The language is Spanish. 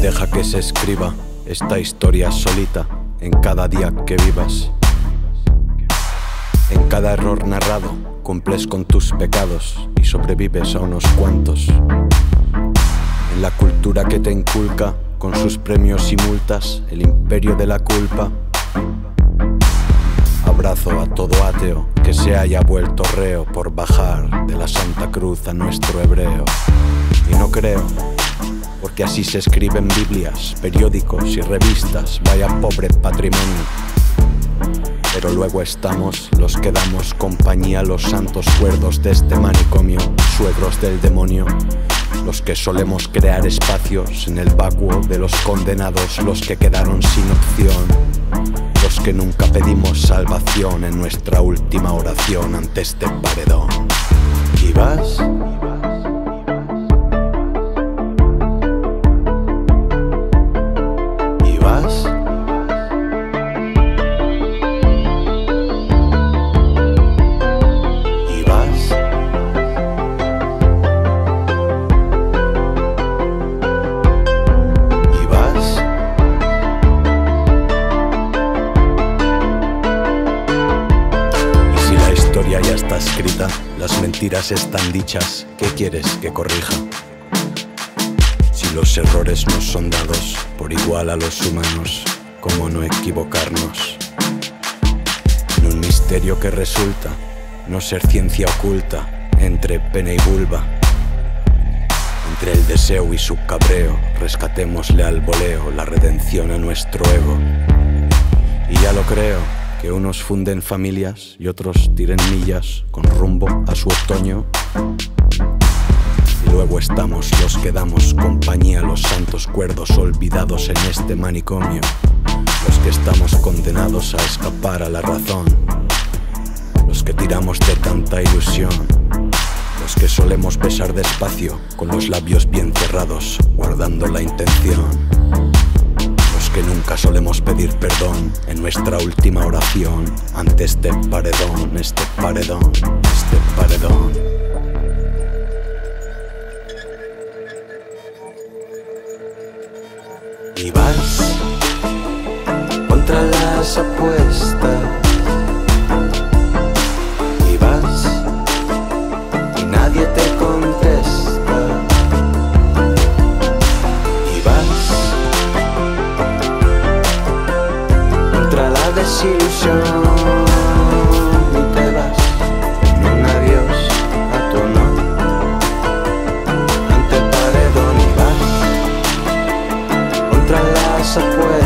Deja que se escriba esta historia solita en cada día que vivas. En cada error narrado cumples con tus pecados y sobrevives a unos cuantos. En la cultura que te inculca con sus premios y multas, el imperio de la culpa. Abrazo a todo ateo que se haya vuelto reo por bajar de la Santa Cruz a nuestro hebreo. Y no creo porque así se escriben Biblias, periódicos y revistas, vaya pobre patrimonio. Pero luego estamos los que damos compañía a los santos cuerdos de este manicomio, suegros del demonio, los que solemos crear espacios en el vacuo de los condenados, los que quedaron sin opción, los que nunca pedimos salvación en nuestra última oración ante este paredón. ¿Y vas? Escrita, las mentiras están dichas, ¿qué quieres que corrija? Si los errores nos son dados por igual a los humanos, ¿cómo no equivocarnos? En un misterio que resulta no ser ciencia oculta entre pene y vulva. Entre el deseo y su cabreo, rescatémosle al voleo la redención a nuestro ego. Y ya lo creo, que unos funden familias y otros tiren millas con rumbo a su otoño. Y luego estamos los que damos compañía a los santos cuerdos olvidados en este manicomio, los que estamos condenados a escapar a la razón, los que tiramos de tanta ilusión, los que solemos besar despacio con los labios bien cerrados, guardando la intención que nunca solemos pedir perdón en nuestra última oración ante este paredón, este paredón, este paredón. Y vas contra las apuestas canción y te vas un adiós a tu nombre ante el paredón y vas contra las afueras.